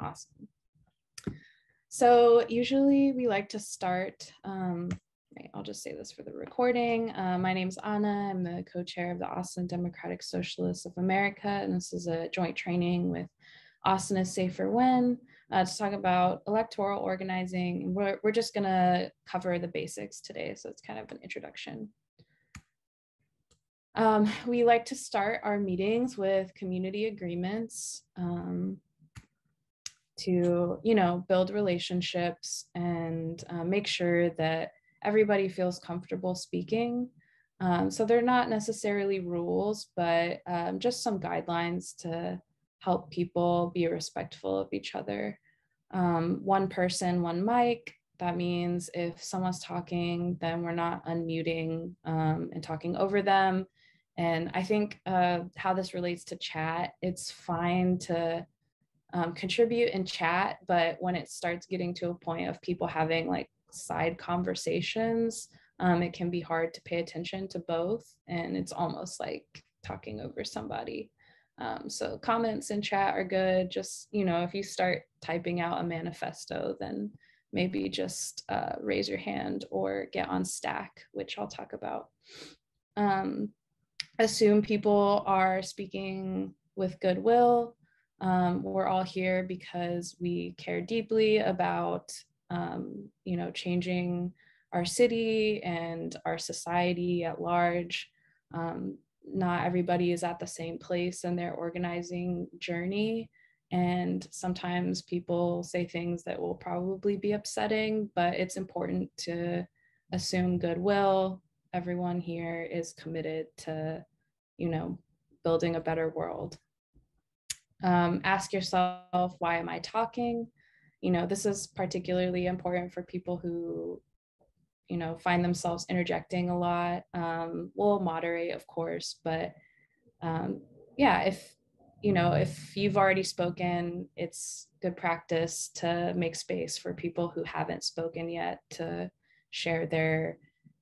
Awesome. So usually we like to start, um, I'll just say this for the recording. Uh, my name's Anna. I'm the co-chair of the Austin Democratic Socialists of America, and this is a joint training with Austin is Safer When uh, to talk about electoral organizing. We're, we're just gonna cover the basics today, so it's kind of an introduction. Um, we like to start our meetings with community agreements. Um, to you know build relationships and uh, make sure that everybody feels comfortable speaking. Um, so they're not necessarily rules but um, just some guidelines to help people be respectful of each other. Um, one person one mic that means if someone's talking then we're not unmuting um, and talking over them. And i think uh, how this relates to chat it's fine to um, contribute in chat, but when it starts getting to a point of people having like side conversations, um, it can be hard to pay attention to both. And it's almost like talking over somebody. Um, so comments in chat are good. Just, you know, if you start typing out a manifesto, then maybe just uh, raise your hand or get on stack, which I'll talk about. Um, assume people are speaking with goodwill um, we're all here because we care deeply about, um, you know, changing our city and our society at large. Um, not everybody is at the same place in their organizing journey. And sometimes people say things that will probably be upsetting, but it's important to assume goodwill. Everyone here is committed to, you know, building a better world. Um, ask yourself, why am I talking? You know, this is particularly important for people who, you know, find themselves interjecting a lot. Um, we'll moderate, of course, but um, yeah, if you know, if you've already spoken, it's good practice to make space for people who haven't spoken yet to share their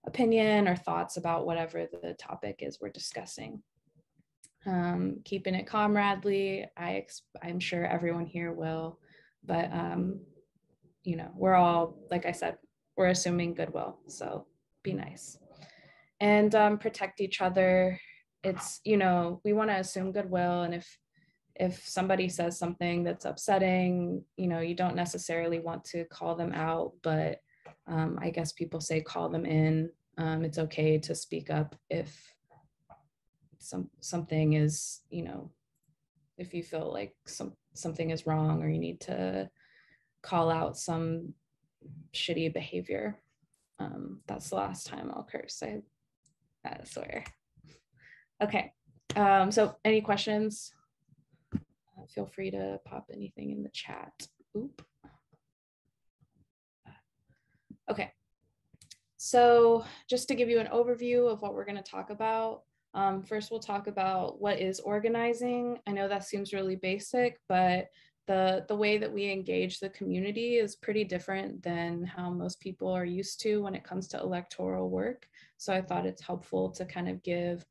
opinion or thoughts about whatever the topic is we're discussing um, keeping it comradely. I I'm sure everyone here will, but um, you know, we're all like I said, we're assuming goodwill, so be nice and um, protect each other. It's you know we want to assume goodwill, and if if somebody says something that's upsetting, you know, you don't necessarily want to call them out, but um, I guess people say call them in. Um, it's okay to speak up if some something is you know if you feel like some something is wrong or you need to call out some shitty behavior um, that's the last time i'll curse i, I swear. Okay um, so any questions? Uh, feel free to pop anything in the chat. Oop. Okay so just to give you an overview of what we're going to talk about um, first, we'll talk about what is organizing. I know that seems really basic, but the, the way that we engage the community is pretty different than how most people are used to when it comes to electoral work. So I thought it's helpful to kind of give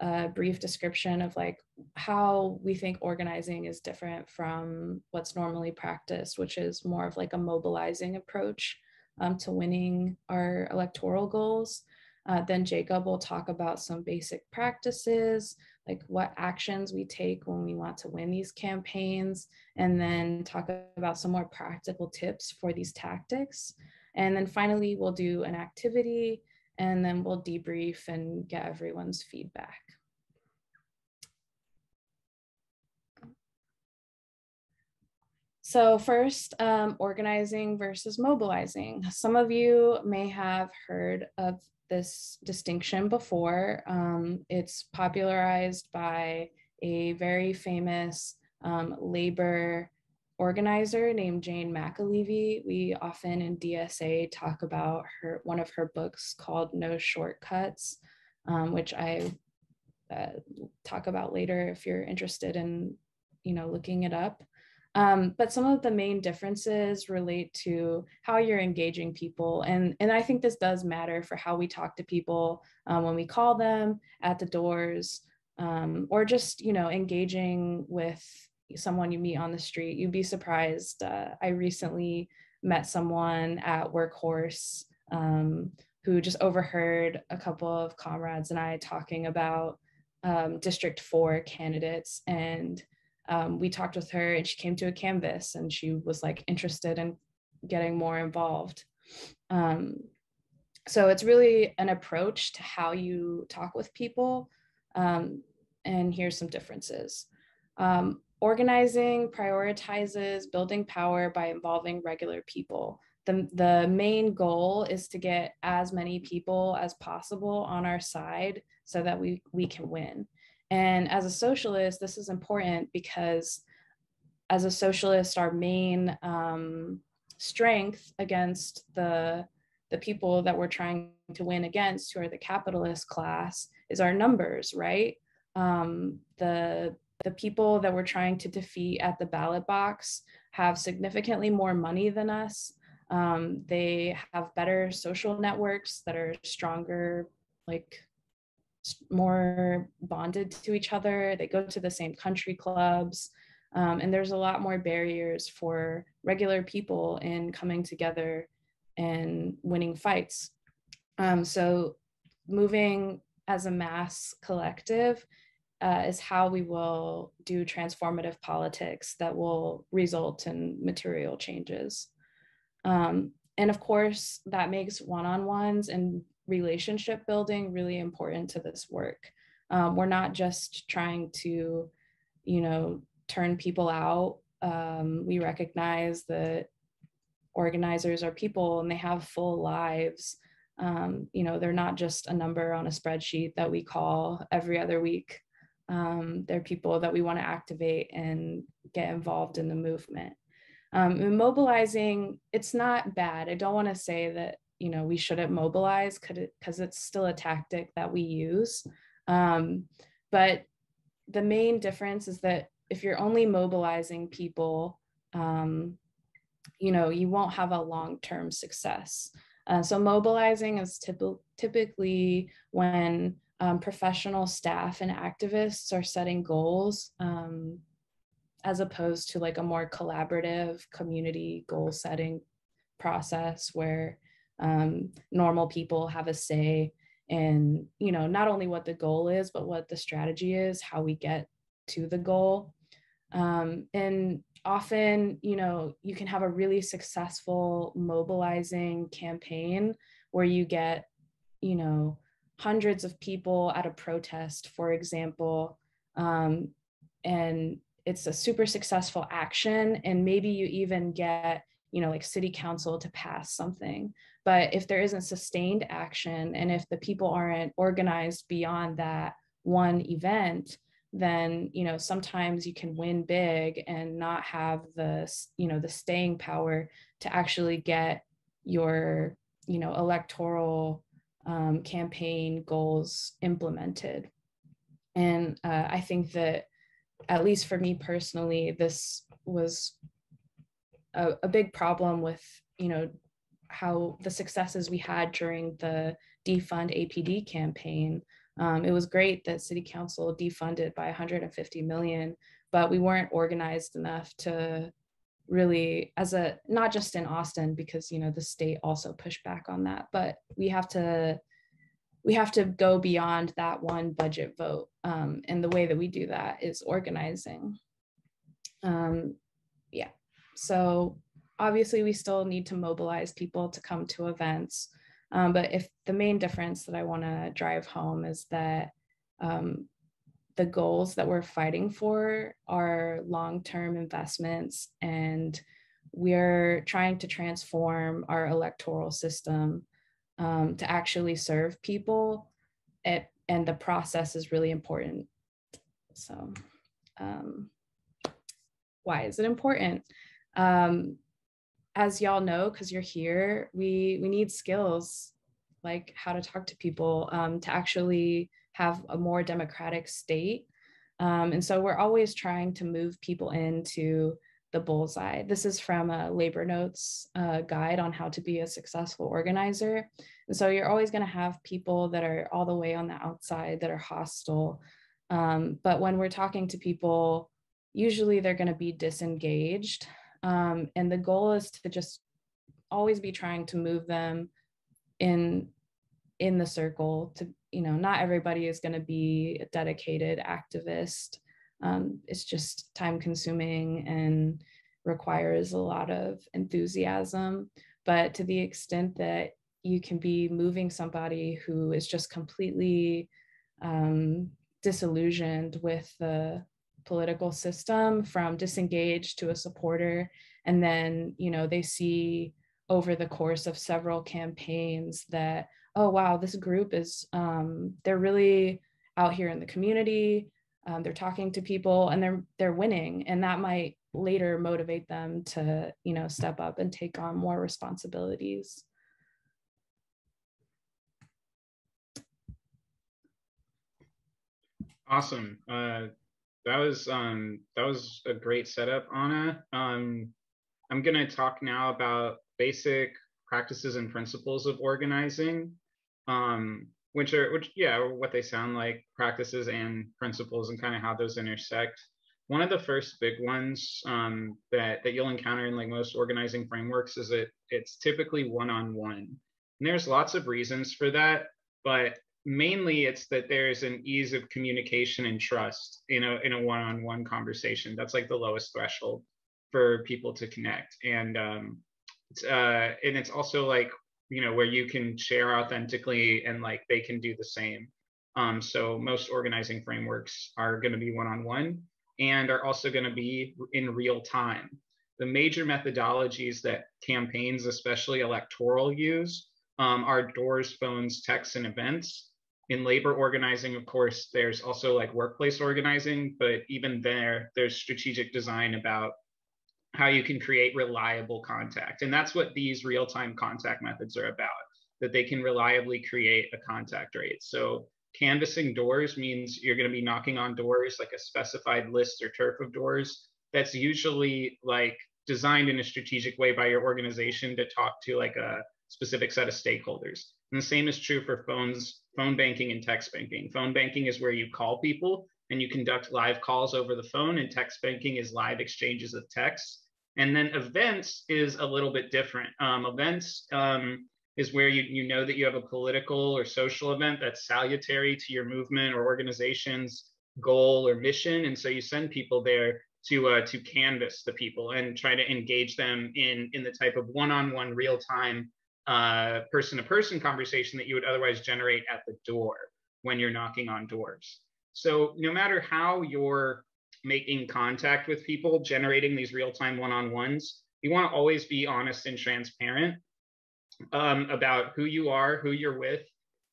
a brief description of like how we think organizing is different from what's normally practiced, which is more of like a mobilizing approach um, to winning our electoral goals. Uh, then Jacob will talk about some basic practices, like what actions we take when we want to win these campaigns, and then talk about some more practical tips for these tactics. And then finally, we'll do an activity, and then we'll debrief and get everyone's feedback. So first, um, organizing versus mobilizing. Some of you may have heard of this distinction before. Um, it's popularized by a very famous um, labor organizer named Jane McAlevey. We often in DSA talk about her one of her books called No Shortcuts, um, which I uh, talk about later if you're interested in you know looking it up. Um, but some of the main differences relate to how you're engaging people. And, and I think this does matter for how we talk to people um, when we call them at the doors um, or just, you know, engaging with, someone you meet on the street. You'd be surprised. Uh, I recently met someone at Workhorse um, who just overheard a couple of comrades and I talking about um, District 4 candidates. And um, we talked with her and she came to a canvass and she was like interested in getting more involved. Um, so it's really an approach to how you talk with people. Um, and here's some differences. Um, organizing prioritizes building power by involving regular people. The, the main goal is to get as many people as possible on our side so that we, we can win. And as a socialist, this is important because as a socialist, our main um, strength against the, the people that we're trying to win against, who are the capitalist class, is our numbers, right? Um, the the people that we're trying to defeat at the ballot box have significantly more money than us. Um, they have better social networks that are stronger, like more bonded to each other. They go to the same country clubs. Um, and there's a lot more barriers for regular people in coming together and winning fights. Um, so moving as a mass collective uh, is how we will do transformative politics that will result in material changes. Um, and of course, that makes one on ones and relationship building really important to this work. Um, we're not just trying to, you know, turn people out. Um, we recognize that organizers are people and they have full lives. Um, you know, they're not just a number on a spreadsheet that we call every other week. Um, they're people that we want to activate and get involved in the movement. Um, mobilizing, it's not bad. I don't want to say that you know we shouldn't mobilize because it's still a tactic that we use. Um, but the main difference is that if you're only mobilizing people, um, you know, you won't have a long-term success. Uh, so mobilizing is typ- typically when um, professional staff and activists are setting goals um, as opposed to like a more collaborative community goal setting process where um, normal people have a say in you know not only what the goal is but what the strategy is how we get to the goal um, and often you know you can have a really successful mobilizing campaign where you get you know hundreds of people at a protest, for example, um, and it's a super successful action, and maybe you even get, you know, like city council to pass something. But if there isn't sustained action, and if the people aren't organized beyond that one event, then you know sometimes you can win big and not have the you know the staying power to actually get your you know electoral um, campaign goals implemented. And uh, I think that, at least for me personally, this was a, a big problem with, you know, how the successes we had during the defund APD campaign. Um, it was great that city council defunded by 150 million, but we weren't organized enough to really as a not just in austin because you know the state also pushed back on that but we have to we have to go beyond that one budget vote um, and the way that we do that is organizing um, yeah so obviously we still need to mobilize people to come to events um, but if the main difference that i want to drive home is that um, the goals that we're fighting for are long-term investments and we're trying to transform our electoral system um, to actually serve people it, and the process is really important. So um, why is it important? Um, as y'all know because you're here we we need skills like how to talk to people um, to actually have a more democratic state. Um, and so we're always trying to move people into the bullseye. This is from a labor notes uh, guide on how to be a successful organizer. And so you're always going to have people that are all the way on the outside that are hostile. Um, but when we're talking to people usually they're going to be disengaged. Um, and the goal is to just always be trying to move them in in the circle to you know not everybody is going to be a dedicated activist. Um, it's just time consuming and requires a lot of enthusiasm. But to the extent that you can be moving somebody who is just completely um, disillusioned with the political system from disengaged to a supporter. And then you know they see over the course of several campaigns that oh wow this group is um, they're really out here in the community. Um, they're talking to people and they're they're winning. And that might later motivate them to you know step up and take on more responsibilities. Awesome. Uh, that was um, that was a great setup anna. Um, i'm going to talk now about basic practices and principles of organizing um, which are which yeah what they sound like practices and principles and kind of how those intersect. One of the first big ones um, that that you'll encounter in like most organizing frameworks is that it's typically one-on-one. And there's lots of reasons for that but mainly it's that there's an ease of communication and trust in a in a one-on-one conversation. That's like the lowest threshold for people to connect. And um, it's uh, and it's also like you know where you can share authentically and like they can do the same. Um, so most organizing frameworks are going to be one-on-one and are also going to be in real time. The major methodologies that campaigns especially electoral use um, are doors phones texts and events in labor organizing of course there's also like workplace organizing but even there there's strategic design about how you can create reliable contact. And that's what these real time contact methods are about, that they can reliably create a contact rate. So canvassing doors means you're going to be knocking on doors like a specified list or turf of doors that's usually like designed in a strategic way by your organization to talk to like a specific set of stakeholders. And the same is true for phones, phone banking and text banking. Phone banking is where you call people and you conduct live calls over the phone, and text banking is live exchanges of text. And then events is a little bit different. Um, events um, is where you, you know that you have a political or social event that's salutary to your movement or organization's goal or mission. And so you send people there to uh, to canvass the people and try to engage them in in the type of one-on-one real-time person-to-person conversation that you would otherwise generate at the door when you're knocking on doors. So no matter how you're making contact with people, generating these real-time one-on-ones, you want to always be honest and transparent um, about who you are, who you're with,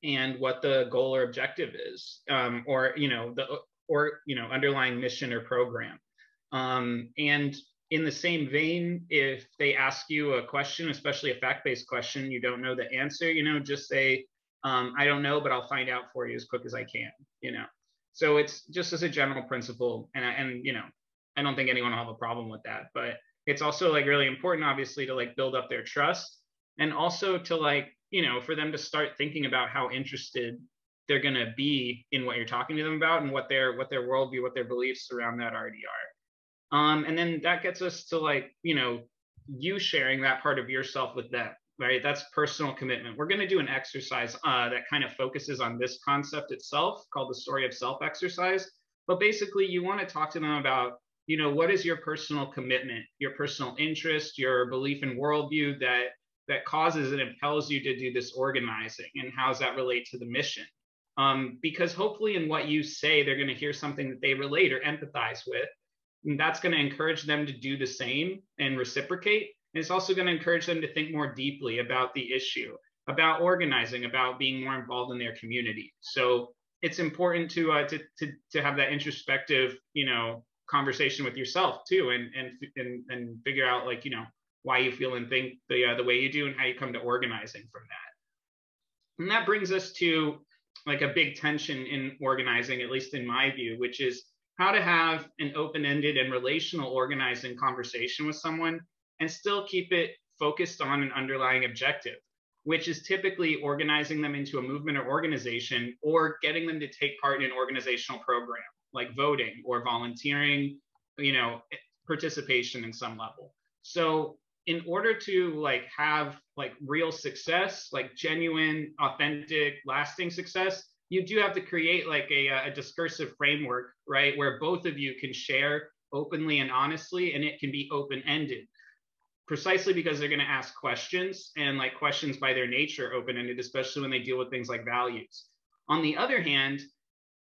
and what the goal or objective is, um, or you know the or you know underlying mission or program. Um, and in the same vein, if they ask you a question, especially a fact-based question, you don't know the answer, you know, just say, um, "I don't know, but I'll find out for you as quick as I can." You know, so it's just as a general principle, and and you know, I don't think anyone will have a problem with that. But it's also like really important, obviously, to like build up their trust, and also to like you know, for them to start thinking about how interested they're going to be in what you're talking to them about and what their what their worldview, what their beliefs around that already are. Um, and then that gets us to like you know you sharing that part of yourself with them right? That's personal commitment. We're going to do an exercise uh, that kind of focuses on this concept itself called the story of self exercise. But basically, you want to talk to them about, you know, what is your personal commitment, your personal interest, your belief in worldview that that causes and impels you to do this organizing, and how does that relate to the mission? Um, because hopefully, in what you say, they're going to hear something that they relate or empathize with. And that's going to encourage them to do the same and reciprocate and it's also going to encourage them to think more deeply about the issue, about organizing, about being more involved in their community. So it's important to uh, to, to to have that introspective, you know, conversation with yourself too, and and and and figure out like you know why you feel and think the uh, the way you do and how you come to organizing from that. And that brings us to like a big tension in organizing, at least in my view, which is how to have an open-ended and relational organizing conversation with someone and still keep it focused on an underlying objective, which is typically organizing them into a movement or organization or getting them to take part in an organizational program like voting or volunteering you know, participation in some level. So in order to like have like real success, like genuine, authentic, lasting success, you do have to create like a, uh, a discursive framework, right? Where both of you can share openly and honestly, and it can be open ended precisely because they're going to ask questions and like questions by their nature open ended, especially when they deal with things like values. On the other hand,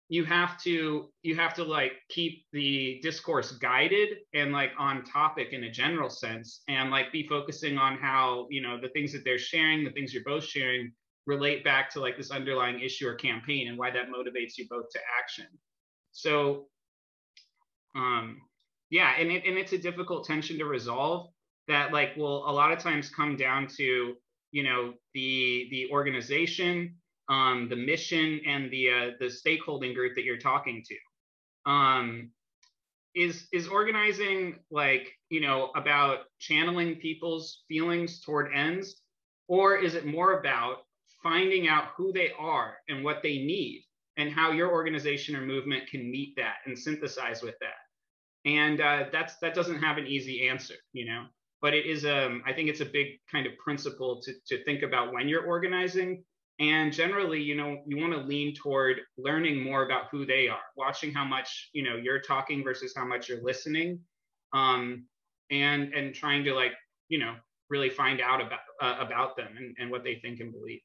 you have to you have to like keep the discourse guided and like on topic in a general sense and like be focusing on how you know the things that they're sharing the things you're both sharing relate back to like this underlying issue or campaign and why that motivates you both to action so um yeah and, it, and it's a difficult tension to resolve that like will a lot of times come down to you know the the organization um, the mission and the uh, the stakeholding group that you're talking to. Um, is is organizing like you know about channeling people's feelings toward ends, or is it more about finding out who they are and what they need, and how your organization or movement can meet that and synthesize with that? And uh, that's that doesn't have an easy answer, you know but it is um, i think it's a big kind of principle to, to think about when you're organizing and generally you know you want to lean toward learning more about who they are watching how much you know you're talking versus how much you're listening um and and trying to like you know really find out about uh, about them and, and what they think and believe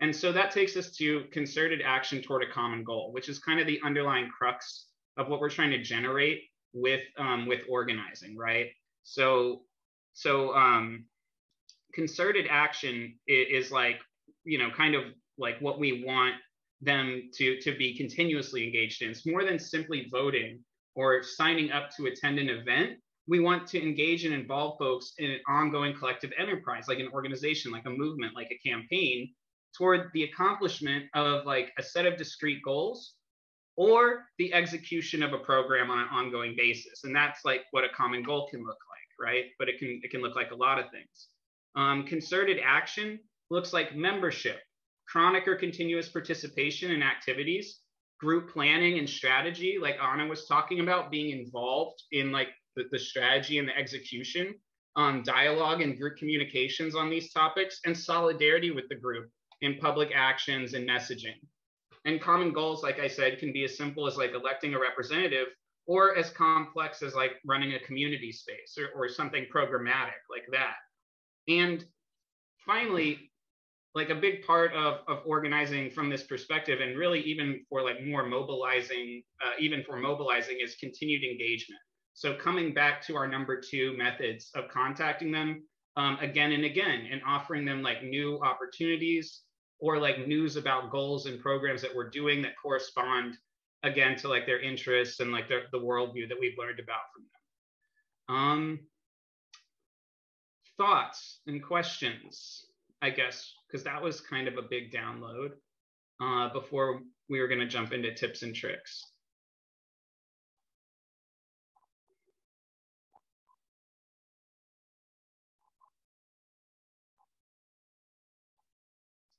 and so that takes us to concerted action toward a common goal which is kind of the underlying crux of what we're trying to generate with um, with organizing right so so um concerted action is, is like you know, kind of like what we want them to to be continuously engaged in. It's more than simply voting or signing up to attend an event. We want to engage and involve folks in an ongoing collective enterprise, like an organization, like a movement, like a campaign, toward the accomplishment of like a set of discrete goals or the execution of a program on an ongoing basis. And that's like what a common goal can look like, right? But it can it can look like a lot of things. Um, concerted action looks like membership, chronic or continuous participation in activities, group planning and strategy, like Anna was talking about, being involved in like the, the strategy and the execution, um, dialogue and group communications on these topics, and solidarity with the group in public actions and messaging. And common goals, like I said, can be as simple as like electing a representative or as complex as like running a community space or, or something programmatic like that. And finally, like a big part of, of organizing from this perspective and really even for like more mobilizing uh, even for mobilizing is continued engagement so coming back to our number two methods of contacting them um, again and again and offering them like new opportunities or like news about goals and programs that we're doing that correspond again to like their interests and like their, the worldview that we've learned about from them um, thoughts and questions I guess, because that was kind of a big download uh, before we were going to jump into tips and tricks.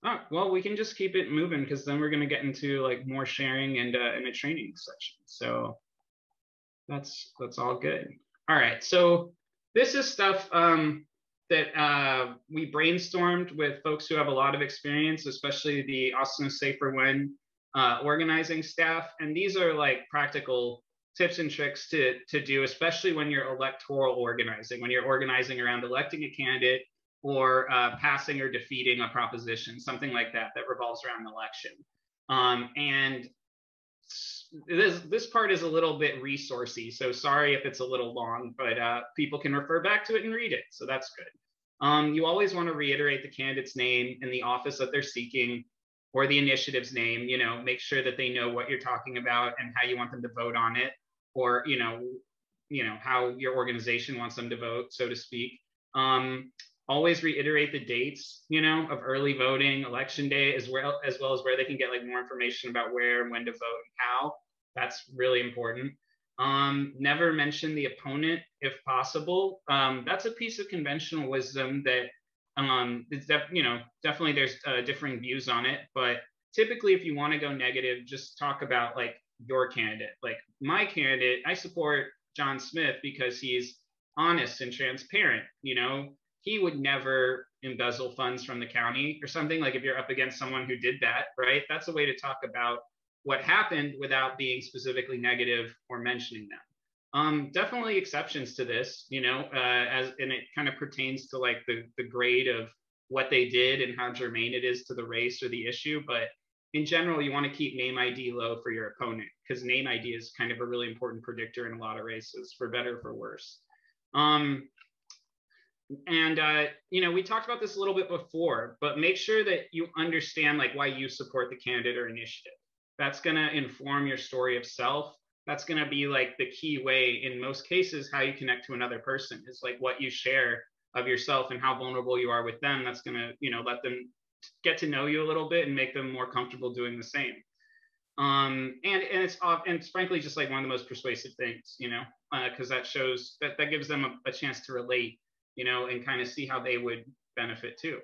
Oh, well, we can just keep it moving because then we're going to get into like more sharing and uh, in a training section. So that's that's all good. All right. So this is stuff um, that uh, we brainstormed with folks who have a lot of experience, especially the Austin Safer When uh, organizing staff. And these are like practical tips and tricks to, to do, especially when you're electoral organizing, when you're organizing around electing a candidate or uh, passing or defeating a proposition, something like that, that revolves around an election. Um, and this this part is a little bit resourcey, so sorry if it's a little long, but uh, people can refer back to it and read it, so that's good. Um, you always want to reiterate the candidate's name and the office that they're seeking, or the initiative's name. You know, make sure that they know what you're talking about and how you want them to vote on it, or you know, you know how your organization wants them to vote, so to speak. Um, always reiterate the dates, you know, of early voting, election day, as well as well as where they can get like more information about where and when to vote and how. That's really important. Um, never mention the opponent if possible. Um, that's a piece of conventional wisdom that um, it's def- you know definitely there's uh, differing views on it, but typically if you want to go negative, just talk about like your candidate. Like my candidate, I support John Smith because he's honest and transparent. You know, he would never embezzle funds from the county or something. Like if you're up against someone who did that, right? That's a way to talk about what happened without being specifically negative or mentioning them. Um, definitely exceptions to this, you know, uh, as and it kind of pertains to like the the grade of what they did and how germane it is to the race or the issue. But in general, you want to keep name ID low for your opponent because name ID is kind of a really important predictor in a lot of races, for better or for worse. Um, and uh, you know, we talked about this a little bit before, but make sure that you understand like why you support the candidate or initiative. That's going to inform your story of self. That's going to be like the key way in most cases how you connect to another person is like what you share of yourself and how vulnerable you are with them. That's going to, you know, let them get to know you a little bit and make them more comfortable doing the same. Um, and and it's and it's frankly just like one of the most persuasive things, you know, because uh, that shows that that gives them a, a chance to relate, you know, and kind of see how they would benefit too.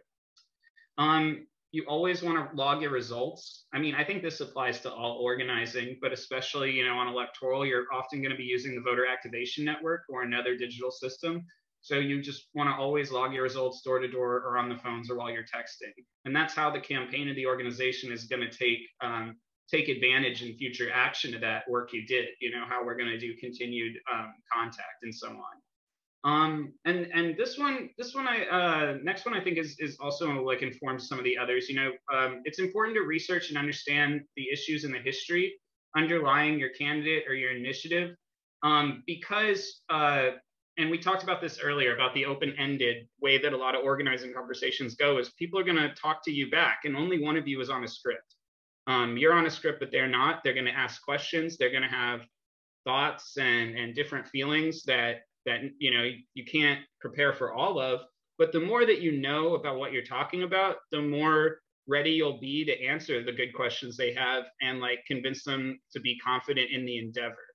Um, you always want to log your results. I mean, I think this applies to all organizing, but especially, you know, on electoral, you're often going to be using the voter activation network or another digital system. So you just want to always log your results door to door or on the phones or while you're texting. And that's how the campaign of the organization is going to take um, take advantage in future action of that work you did. You know how we're going to do continued um, contact and so on. Um, and and this one, this one, I uh, next one I think is is also like informs some of the others. You know, um, it's important to research and understand the issues and the history underlying your candidate or your initiative, um, because uh, and we talked about this earlier about the open-ended way that a lot of organizing conversations go is people are going to talk to you back, and only one of you is on a script. Um, you're on a script, but they're not. They're going to ask questions. They're going to have thoughts and and different feelings that that you know you can't prepare for all of. But the more that you know about what you're talking about the more ready you'll be to answer the good questions they have and like convince them to be confident in the endeavor.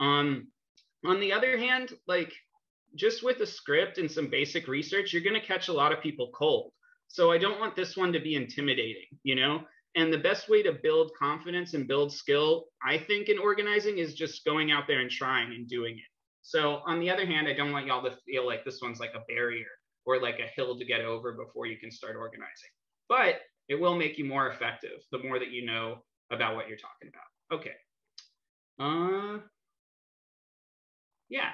Um on the other hand like just with a script and some basic research you're going to catch a lot of people cold. So i don't want this one to be intimidating you know? And the best way to build confidence and build skill i think in organizing is just going out there and trying and doing it so on the other hand, I don't want y'all to feel like this one's like a barrier or like a hill to get over before you can start organizing. But it will make you more effective the more that you know about what you're talking about. Okay. Uh, yeah.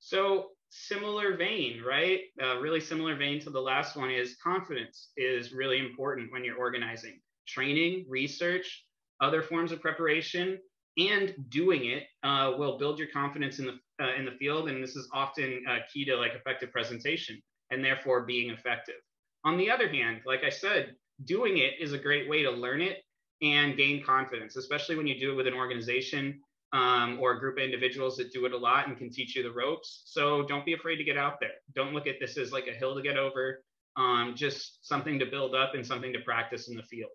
So similar vein, right? Uh, really similar vein to the last one is confidence is really important when you're organizing. Training, research, other forms of preparation, and doing it uh, will build your confidence in the uh, in the field, and this is often uh, key to like effective presentation and therefore being effective. On the other hand, like I said, doing it is a great way to learn it and gain confidence, especially when you do it with an organization um, or a group of individuals that do it a lot and can teach you the ropes. So don't be afraid to get out there. Don't look at this as like a hill to get over, um, just something to build up and something to practice in the field.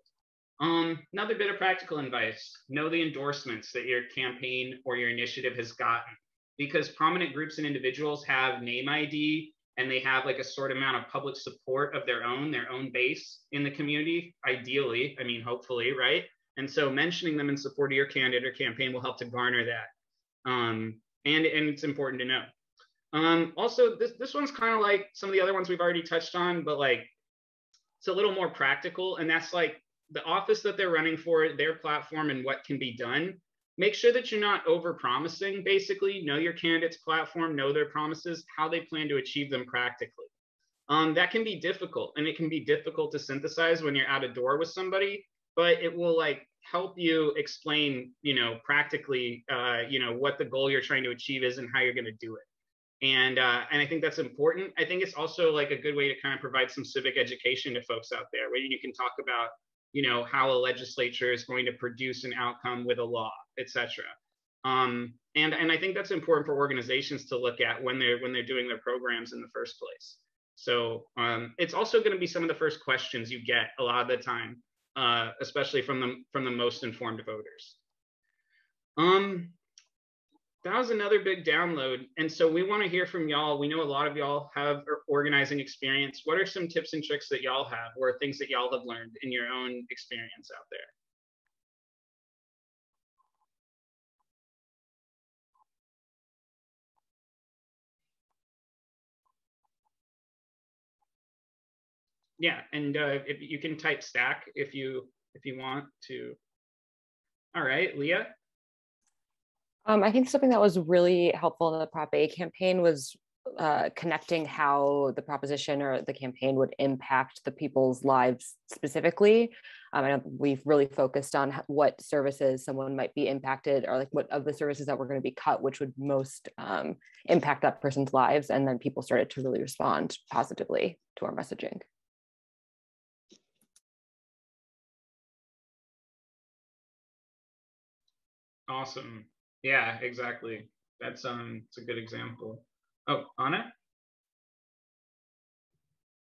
Um, another bit of practical advice know the endorsements that your campaign or your initiative has gotten because prominent groups and individuals have name ID and they have like a sort amount of public support of their own, their own base in the community, ideally, I mean, hopefully, right? And so mentioning them in support of your candidate or campaign will help to garner that. Um, and, and it's important to know. Um, also, this, this one's kind of like some of the other ones we've already touched on, but like it's a little more practical. And that's like the office that they're running for, their platform, and what can be done make sure that you're not over promising basically. Know your candidate's platform know their promises how they plan to achieve them practically. Um, that can be difficult and it can be difficult to synthesize when you're at a door with somebody but it will like help you explain you know practically uh, you know what the goal you're trying to achieve is and how you're going to do it. And uh, and i think that's important. I think it's also like a good way to kind of provide some civic education to folks out there where you can talk about you know how a legislature is going to produce an outcome with a law etc um, and and i think that's important for organizations to look at when they're when they're doing their programs in the first place. So um, it's also going to be some of the first questions you get a lot of the time uh, especially from the from the most informed voters. Um, that was another big download. And so we want to hear from y'all. We know a lot of y'all have organizing experience. What are some tips and tricks that y'all have or things that y'all have learned in your own experience out there? Yeah, and uh, if you can type stack if you if you want to. All right, Leah. Um, I think something that was really helpful in the Prop A campaign was uh, connecting how the proposition or the campaign would impact the people's lives specifically. Um, we've really focused on what services someone might be impacted or like what of the services that were going to be cut, which would most um, impact that person's lives. And then people started to really respond positively to our messaging. Awesome. Yeah, exactly. That's um it's a good example. Oh, Anna?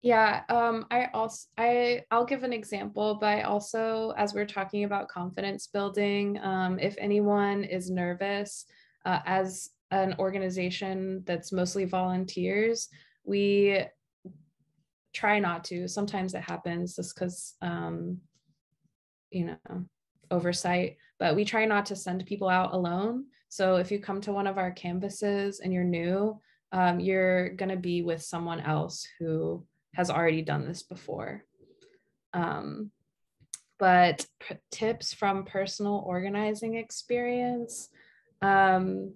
Yeah, um, I also I I'll give an example, but I also, as we're talking about confidence building, um, if anyone is nervous, uh, as an organization that's mostly volunteers, we try not to. Sometimes it happens just because, um, you know, oversight, but we try not to send people out alone. So if you come to one of our canvases and you're new, um, you're going to be with someone else who has already done this before. Um, but tips from personal organizing experience. Um,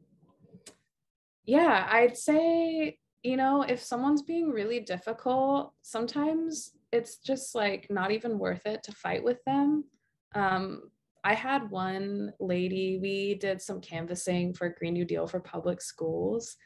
yeah, I'd say, you know, if someone's being really difficult, sometimes it's just like not even worth it to fight with them. Um, I had one lady, we did some canvassing for Green New Deal for public schools,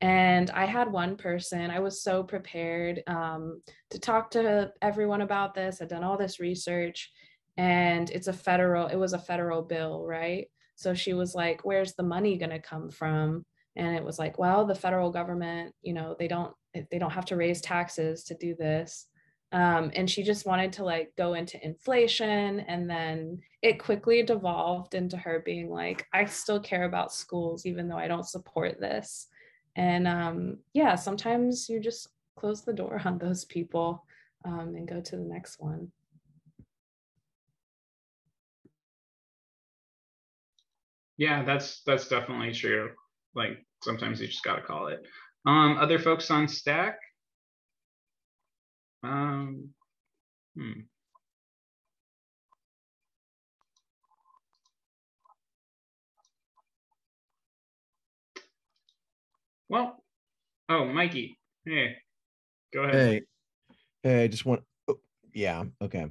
and I had one person, I was so prepared um, to talk to everyone about this. I'd done all this research, and it's a federal, it was a federal bill, right? So she was like, Where's the money going to come from? And it was like, Well, the federal government, you know, they don't, they don't have to raise taxes to do this. Um, and she just wanted to like go into inflation and then it quickly devolved into her being like i still care about schools even though i don't support this. And um, yeah sometimes you just close the door on those people um, and go to the next one. Yeah that's that's definitely true. Like sometimes you just got to call it. Um other folks on stack um hmm Well, oh, Mikey. Hey, go ahead. Hey, hey, I just want. Oh, yeah, okay.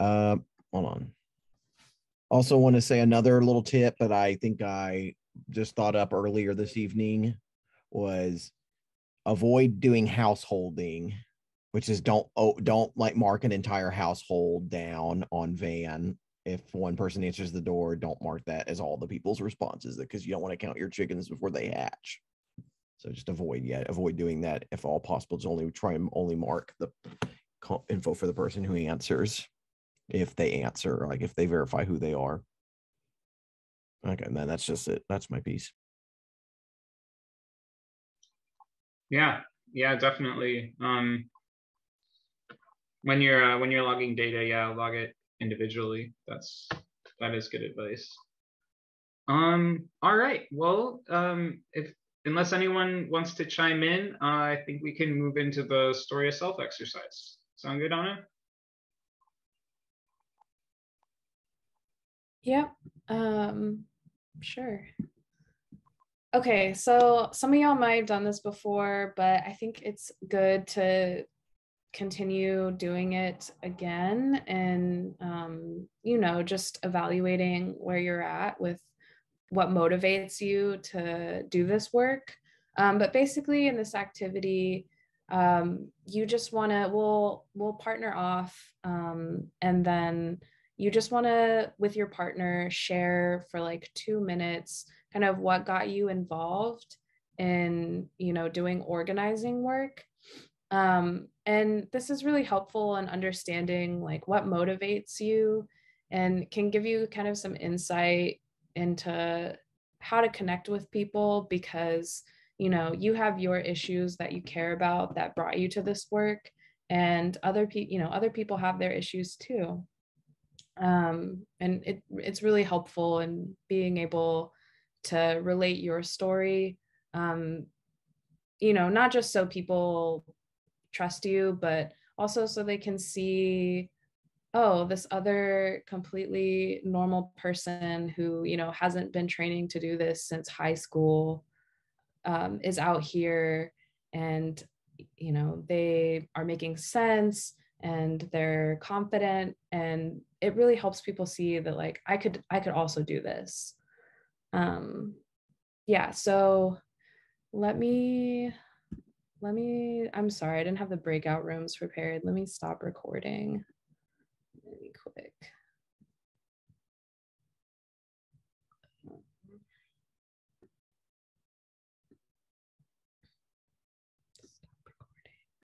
Uh, hold on. Also, want to say another little tip that I think I just thought up earlier this evening was avoid doing householding, which is don't oh, don't like mark an entire household down on van. If one person answers the door, don't mark that as all the people's responses because you don't want to count your chickens before they hatch. So just avoid, yeah, avoid doing that if all possible. Just only try and only mark the info for the person who answers if they answer, like if they verify who they are. Okay, and then that's just it. That's my piece. Yeah, yeah, definitely. Um, when you're uh, when you're logging data, yeah, log it individually. That's that is good advice. Um, all right. Well, um, if unless anyone wants to chime in, uh, I think we can move into the story of self exercise. Sound good, Anna? Yep. Um, sure. Okay, so some of y'all might have done this before, but I think it's good to continue doing it again and, um, you know, just evaluating where you're at with what motivates you to do this work. Um, but basically, in this activity, um, you just want to we'll we'll partner off, um, and then you just want to with your partner share for like two minutes, kind of what got you involved in you know doing organizing work. Um, and this is really helpful in understanding like what motivates you and can give you kind of some insight into how to connect with people because you know you have your issues that you care about that brought you to this work and other people you know other people have their issues too. Um, and it it's really helpful in being able to relate your story um, you know not just so people trust you but also so they can see oh this other completely normal person who you know hasn't been training to do this since high school um, is out here. And you know they are making sense and they're confident. And it really helps people see that like i could i could also do this. Um yeah so let me let me, I'm sorry, I didn't have the breakout rooms prepared. Let me stop recording really quick.